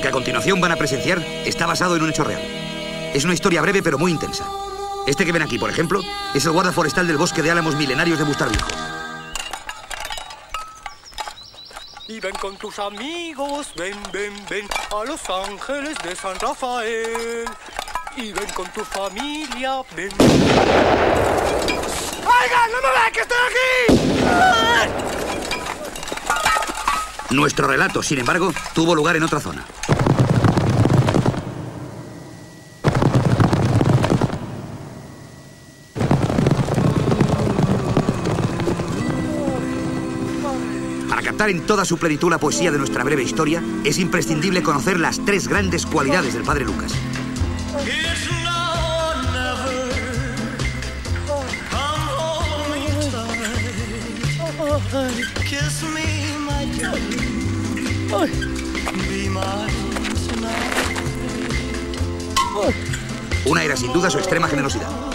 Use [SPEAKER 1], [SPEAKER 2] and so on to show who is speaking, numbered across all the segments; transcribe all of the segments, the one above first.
[SPEAKER 1] Lo que a continuación van a presenciar está basado en un hecho real. Es una historia breve pero muy intensa. Este que ven aquí, por ejemplo, es el guarda forestal del bosque de álamos milenarios de Bustarviejo.
[SPEAKER 2] Y ven con tus amigos, ven, ven, ven a Los Ángeles de San Rafael. Y ven con tu familia, ven. ¡Oigan, no me vean que estoy aquí!
[SPEAKER 1] Nuestro relato, sin embargo, tuvo lugar en otra zona. En toda su plenitud la poesía de nuestra breve historia, es imprescindible conocer las tres grandes cualidades del padre Lucas. Una era sin duda su extrema generosidad.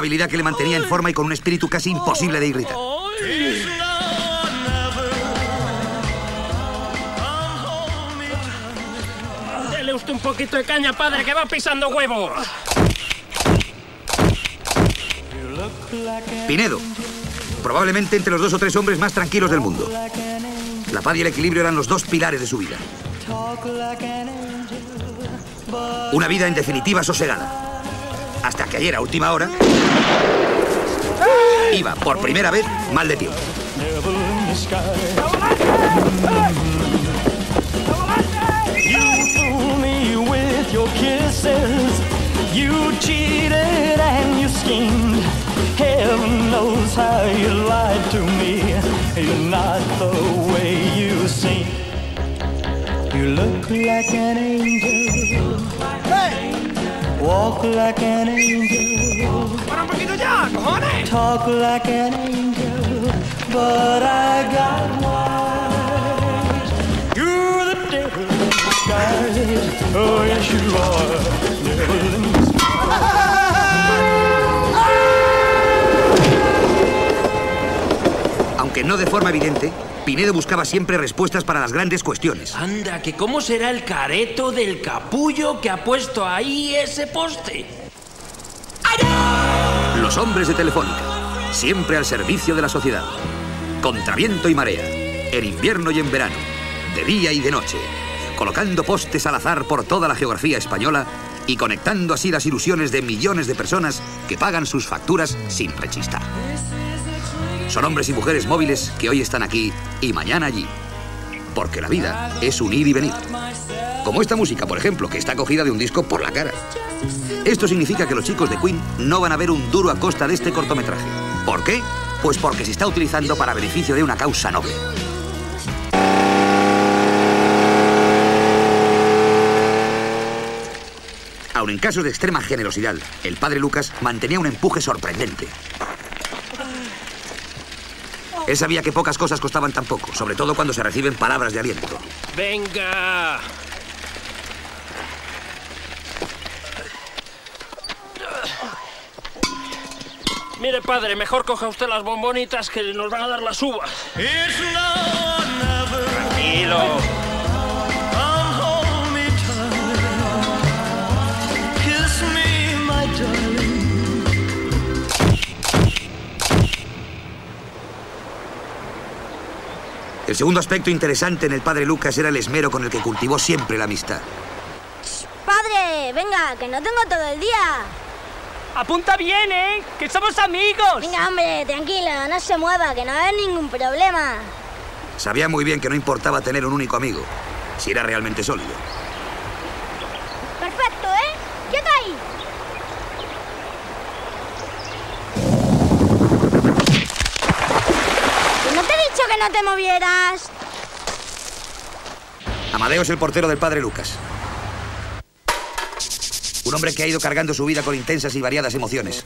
[SPEAKER 1] Amabilidad que le mantenía en forma y con un espíritu casi imposible de irritar.
[SPEAKER 3] Dele usted un poquito de caña, padre, que va pisando huevos.
[SPEAKER 1] Pinedo, probablemente entre los dos o tres hombres más tranquilos del mundo. La paz y el equilibrio eran los dos pilares de su vida. Una vida en definitiva sosegada. Hasta que ayer a última hora iba por primera vez mal de tiempo.
[SPEAKER 4] You look like an angel. Walk like an angel.
[SPEAKER 3] ¡Para un poquito ya, cojones!
[SPEAKER 4] Talk like an angel, but I got wise. You're the devil in disguise. Oh, yes, you are. Devil in disguise.
[SPEAKER 1] Aunque no de forma evidente, Pinedo buscaba siempre respuestas para las grandes cuestiones.
[SPEAKER 5] Anda, que cómo será el careto del capullo que ha puesto ahí ese poste.
[SPEAKER 1] Los hombres de Telefónica, siempre al servicio de la sociedad. Contra viento y marea, en invierno y en verano, de día y de noche, colocando postes al azar por toda la geografía española y conectando así las ilusiones de millones de personas que pagan sus facturas sin rechistar. Son hombres y mujeres móviles que hoy están aquí y mañana allí. Porque la vida es un ir y venir. Como esta música, por ejemplo, que está cogida de un disco por la cara. Esto significa que los chicos de Queen no van a ver un duro a costa de este cortometraje. ¿Por qué? Pues porque se está utilizando para beneficio de una causa noble. Aun en casos de extrema generosidad, el padre Lucas mantenía un empuje sorprendente. Él sabía que pocas cosas costaban tan poco, sobre todo cuando se reciben palabras de aliento.
[SPEAKER 3] ¡Venga! Mire, padre, mejor coja usted las bombonitas que nos van a dar las uvas. Tranquilo.
[SPEAKER 4] Kiss me, my
[SPEAKER 1] El segundo aspecto interesante en el padre Lucas era el esmero con el que cultivó siempre la amistad.
[SPEAKER 6] Padre, venga, que no tengo todo el día.
[SPEAKER 3] Apunta bien, ¿eh? Que somos amigos.
[SPEAKER 6] Venga, hombre, tranquilo, no se mueva, que no va a haber ningún problema.
[SPEAKER 1] Sabía muy bien que no importaba tener un único amigo, si era realmente sólido.
[SPEAKER 6] Perfecto, ¿eh? ¿Quieto ahí? ¿Que no te movieras?
[SPEAKER 1] Amadeo es el portero del padre Lucas. Un hombre que ha ido cargando su vida con intensas y variadas emociones.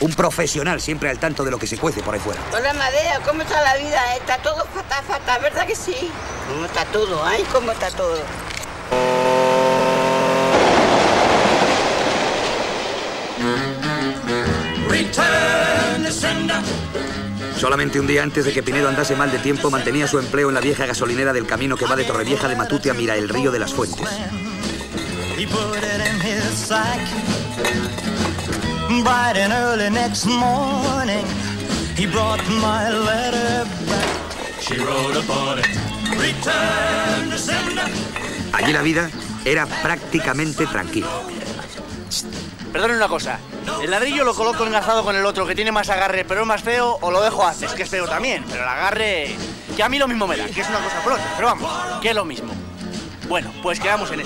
[SPEAKER 1] Un profesional siempre al tanto de lo que se cuece por ahí fuera.
[SPEAKER 7] Hola, Madea, ¿cómo está la vida? Está todo fatal, fatal, ¿verdad que sí? ¿Cómo está todo? Ay, ¿cómo está todo?
[SPEAKER 1] Solamente un día antes de que Pinedo andase mal de tiempo, mantenía su empleo en la vieja gasolinera del camino que va de Torrevieja de Matute a Mira el Río de las Fuentes. Allí la vida era prácticamente tranquila.
[SPEAKER 8] Perdone una cosa. El ladrillo lo coloco engarzado con el otro que tiene más agarre, pero es más feo, o lo dejo antes, que es feo también. Pero el agarre. que a mí lo mismo me da, que es una cosa por otra. Pero vamos, que es lo mismo. Bueno, pues quedamos en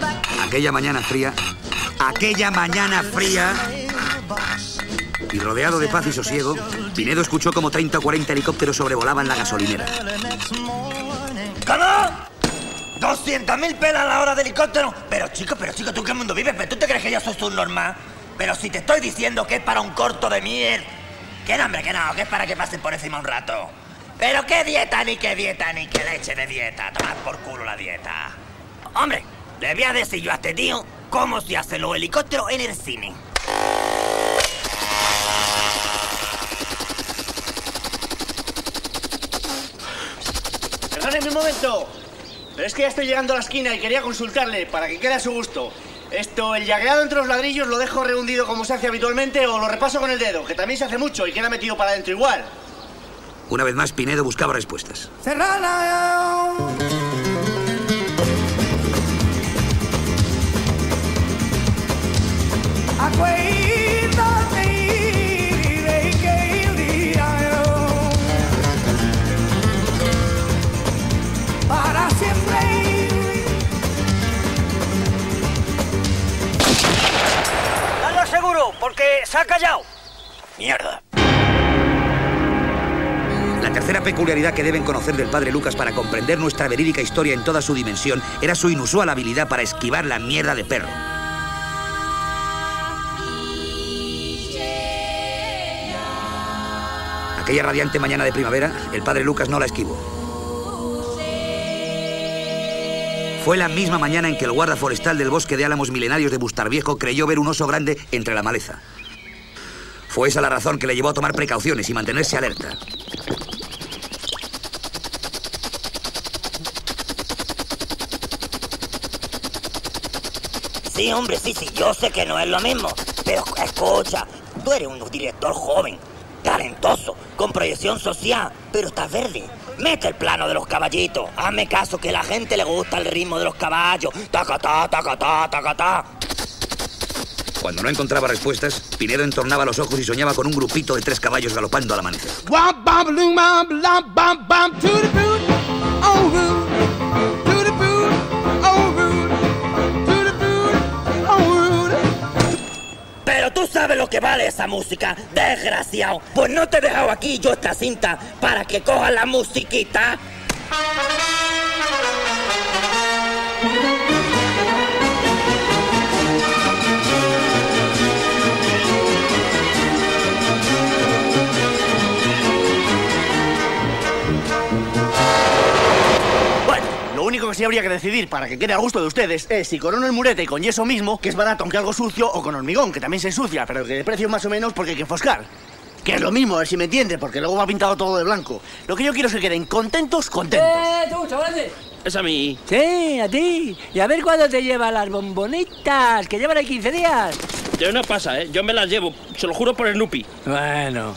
[SPEAKER 4] back.
[SPEAKER 1] Aquella mañana fría, aquella mañana fría, y rodeado de paz y sosiego, Pinedo escuchó como 30 o 40 helicópteros sobrevolaban la gasolinera.
[SPEAKER 9] ¿Cómo? ¿200.000 pelas a la hora de helicóptero? Pero chico, pero chico, ¿tú qué mundo vives? ¿Pero tú te crees que yo soy subnormal? Pero si te estoy diciendo que es para un corto de mierda. Que no, hombre, que no, que es para que pasen por encima un rato. Pero qué dieta, ni qué dieta, ni qué leche de dieta. Tomad por culo la dieta. Hombre, le voy a decir yo a este tío cómo se hacen los helicópteros en el cine.
[SPEAKER 8] Perdóneme un momento. Pero es que ya estoy llegando a la esquina y quería consultarle para que quede a su gusto. Esto, el llagueado entre los ladrillos lo dejo rehundido como se hace habitualmente o lo repaso con el dedo, que también se hace mucho y queda metido para adentro igual.
[SPEAKER 1] Una vez más, Pinedo buscaba respuestas.
[SPEAKER 4] Para
[SPEAKER 8] porque se ha callado.
[SPEAKER 9] Mierda.
[SPEAKER 1] La tercera peculiaridad que deben conocer del padre Lucas para comprender nuestra verídica historia en toda su dimensión era su inusual habilidad para esquivar la mierda de perro. Aquella radiante mañana de primavera, el padre Lucas no la esquivó. Fue la misma mañana en que el guarda forestal del bosque de álamos milenarios de Bustarviejo creyó ver un oso grande entre la maleza. Fue esa la razón que le llevó a tomar precauciones y mantenerse alerta.
[SPEAKER 9] Sí, hombre, sí, sí, yo sé que no es lo mismo. Pero escucha, tú eres un director joven, talentoso, con proyección social, pero estás verde. Mete el plano de los caballitos. Hazme caso que a la gente le gusta el ritmo de los caballos. Tacatá, tacatá, tacatá.
[SPEAKER 1] Cuando no encontraba respuestas, Pinedo entornaba los ojos y soñaba con un grupito de tres caballos galopando al amanecer.
[SPEAKER 9] Sabes lo que vale esa música, desgraciado. Pues no te he dejado aquí yo esta cinta para que cojas la musiquita.
[SPEAKER 8] Único que sí habría que decidir para que quede a gusto de ustedes es si corono el murete con yeso mismo, que es barato aunque algo sucio, o con hormigón, que también se ensucia, pero que de precio más o menos porque hay que enfoscar. Que es lo mismo, a ver si me entiende, porque luego va pintado todo de blanco. Lo que yo quiero es que queden contentos, contentos.
[SPEAKER 5] ¡Eh, tú, chavales!
[SPEAKER 3] Es a mí.
[SPEAKER 5] Sí, a ti. Y a ver cuándo te lleva las bombonitas, que llevan ahí 15 días.
[SPEAKER 3] Ya no pasa, ¿eh? Yo me las llevo, se lo juro por el Nupi.
[SPEAKER 5] Bueno.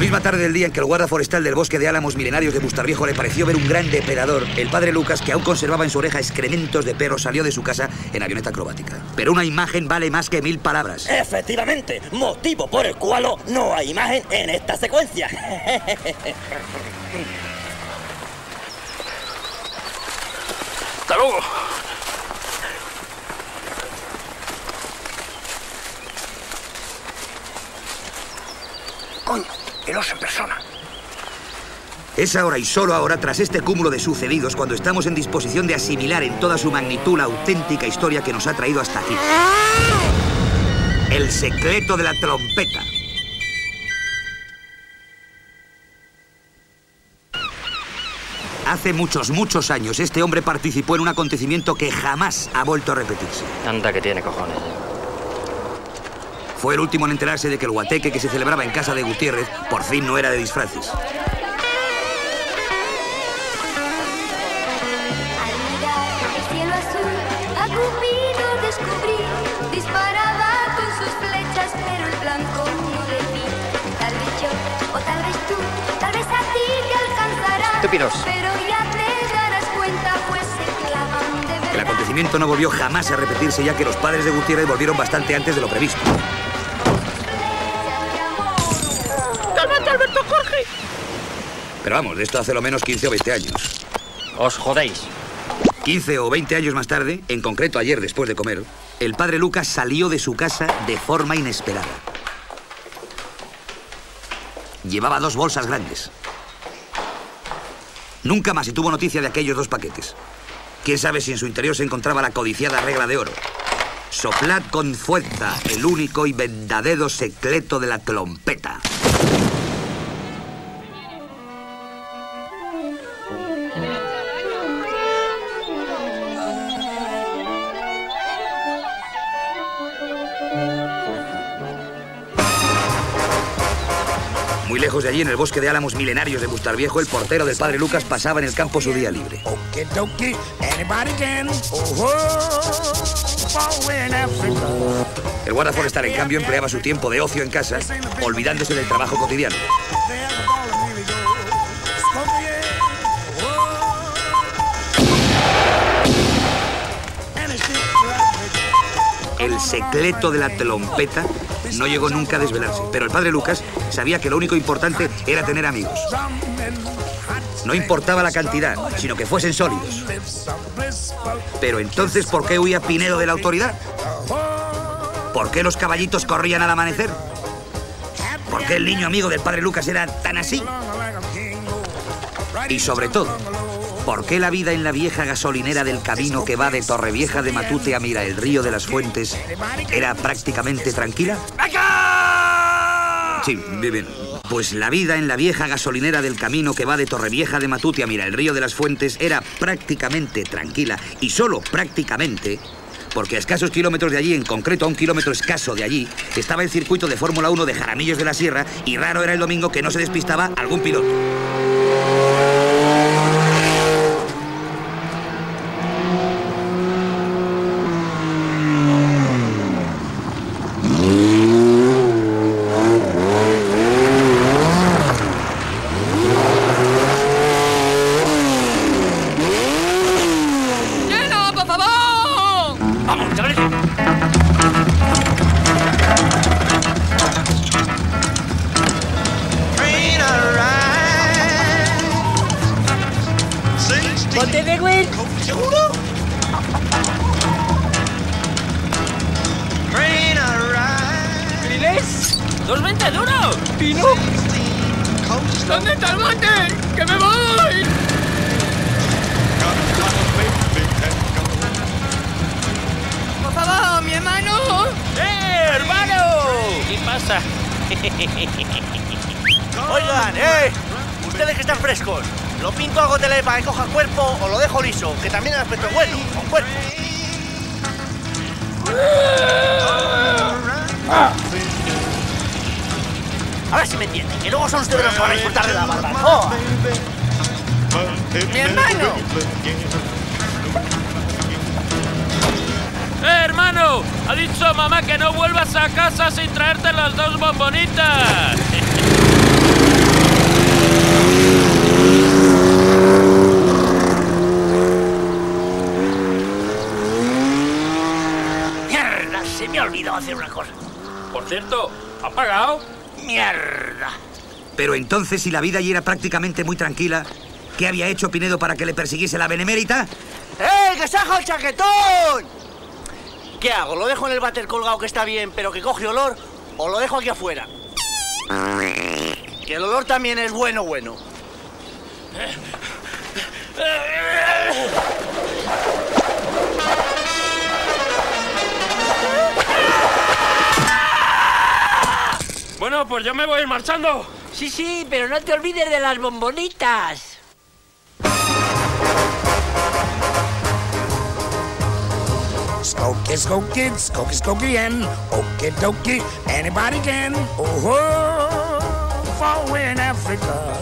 [SPEAKER 1] La misma tarde del día en que el guarda forestal del bosque de álamos milenarios de Bustarviejo le pareció ver un gran depredador, el padre Lucas, que aún conservaba en su oreja excrementos de perro, salió de su casa en avioneta acrobática. Pero una imagen vale más que mil palabras.
[SPEAKER 9] Efectivamente, motivo por el cual no hay imagen en esta secuencia.
[SPEAKER 3] ¡Hasta luego!
[SPEAKER 9] Coño, el oso en persona.
[SPEAKER 1] Es ahora y solo ahora, tras este cúmulo de sucedidos, cuando estamos en disposición de asimilar en toda su magnitud la auténtica historia que nos ha traído hasta aquí. El secreto de la trompeta. Hace muchos, muchos años, este hombre participó en un acontecimiento que jamás ha vuelto a repetirse.
[SPEAKER 3] Anda que tiene cojones.
[SPEAKER 1] Fue el último en enterarse de que el guateque que se celebraba en casa de Gutiérrez por fin no era de disfraces. Estúpidos.
[SPEAKER 10] Pero ya te darás cuenta, se clavan de
[SPEAKER 1] El acontecimiento no volvió jamás a repetirse ya que los padres de Gutiérrez volvieron bastante antes de lo previsto. Pero vamos, de esto hace lo menos 15 o 20 años.
[SPEAKER 3] Os jodéis.
[SPEAKER 1] 15 o 20 años más tarde, en concreto ayer después de comer, el padre Lucas salió de su casa de forma inesperada. Llevaba dos bolsas grandes. Nunca más se tuvo noticia de aquellos dos paquetes. Quién sabe si en su interior se encontraba la codiciada regla de oro. Soplad con fuerza el único y verdadero secreto de la trompeta. Lejos de allí, en el bosque de álamos milenarios de Bustar Viejo, el portero del padre Lucas pasaba en el campo su día libre.
[SPEAKER 11] Oh, in Africa.
[SPEAKER 1] El guarda forestal, en cambio, empleaba su tiempo de ocio en casa, olvidándose del trabajo cotidiano. El secreto de la trompeta no llegó nunca a desvelarse, pero el padre Lucas sabía que lo único importante era tener amigos. No importaba la cantidad, sino que fuesen sólidos. Pero entonces, ¿por qué huía Pinedo de la autoridad? ¿Por qué los caballitos corrían al amanecer? ¿Por qué el niño amigo del padre Lucas era tan así? Y sobre todo, ¿por qué la vida en la vieja gasolinera del camino que va de Torrevieja de Matute a Mira el Río de las Fuentes era prácticamente tranquila? Sí. Pues la vida en la vieja gasolinera del camino que va de Torrevieja de Matute a Mira el Río de las Fuentes era prácticamente tranquila. Y solo prácticamente porque a escasos kilómetros de allí, en concreto a un kilómetro escaso de allí, estaba el circuito de Fórmula 1 de Jaramillos de la Sierra y raro era el domingo que no se despistaba algún piloto.
[SPEAKER 12] ¡Ponte de Will!
[SPEAKER 11] ¿Seguro?
[SPEAKER 12] ¿Grilés?
[SPEAKER 3] ¡Dos veinte duros!
[SPEAKER 12] ¿Pino? ¿Dónde está el bote? ¡Que me voy! ¡Por favor, mi hermano!
[SPEAKER 5] ¡Eh, hermano!
[SPEAKER 3] ¿Qué pasa?
[SPEAKER 8] Oigan, ¡eh! Ustedes que están frescos. ¿Lo pinto algo tele para que coja cuerpo o lo dejo liso? Que también el aspecto es bueno, con cuerpo. A ver si me entienden, que luego son ustedes los que van a disfrutar de la barbacoa.
[SPEAKER 12] ¡Mi hermano!
[SPEAKER 3] ¡Eh, hermano! Ha dicho mamá que no vuelvas a casa sin traerte las dos bombonitas.
[SPEAKER 8] ¡Mierda! Se me ha olvidado hacer una cosa.
[SPEAKER 3] Por cierto, ¿ha pagado?
[SPEAKER 8] ¡Mierda!
[SPEAKER 1] Pero entonces, si la vida allí era prácticamente muy tranquila, ¿qué había hecho Pinedo para que le persiguiese la benemérita?
[SPEAKER 8] ¡Eh, que saja el chaquetón! ¿Qué hago? ¿Lo dejo en el váter colgado que está bien, pero que coge olor? ¿O lo dejo aquí afuera? Que el olor también es bueno, bueno.
[SPEAKER 3] Bueno, pues yo me voy a ir marchando.
[SPEAKER 5] Sí, sí, pero no te olvides de las bombonitas.
[SPEAKER 13] Skokie, skokie, skokie, skokie, and okie dokie, anybody can. Oh, oh, far away in Africa,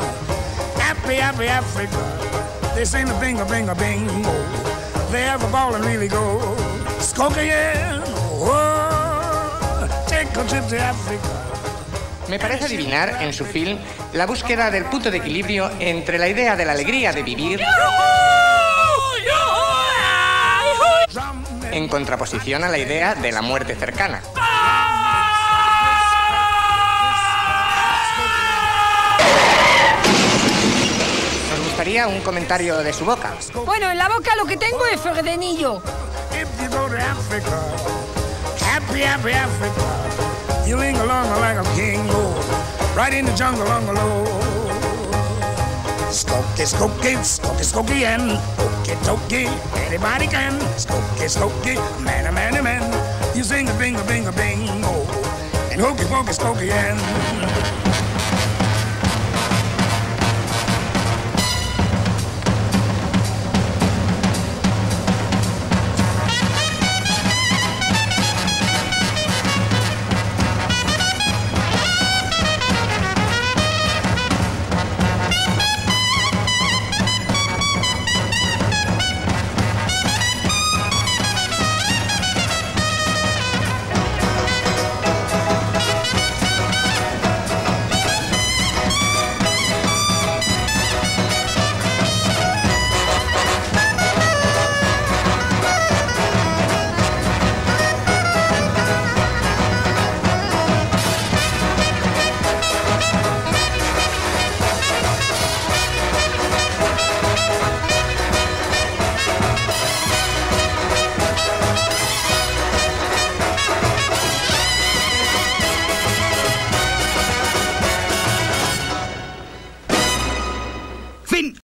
[SPEAKER 13] happy, happy Africa. They sing the bingo, bingo, bingo. They have a ball and really go. Skokie, oh, oh, take a trip to Africa.
[SPEAKER 14] Me parece adivinar en su film la búsqueda del punto de equilibrio entre la idea de la alegría de vivir en contraposición a la idea de la muerte cercana. Nos gustaría un comentario de su boca.
[SPEAKER 15] Bueno, en la boca lo que tengo es ferdenillo.
[SPEAKER 13] You ling along like a king, right in the jungle, along low. Skokie, skokie, skokie, skokie, and okie dokie, anybody can. Skokie, skokie, man, a man, a man, you sing a bingo, bingo, bingo, oh. and hokey, pokey, skokie, and.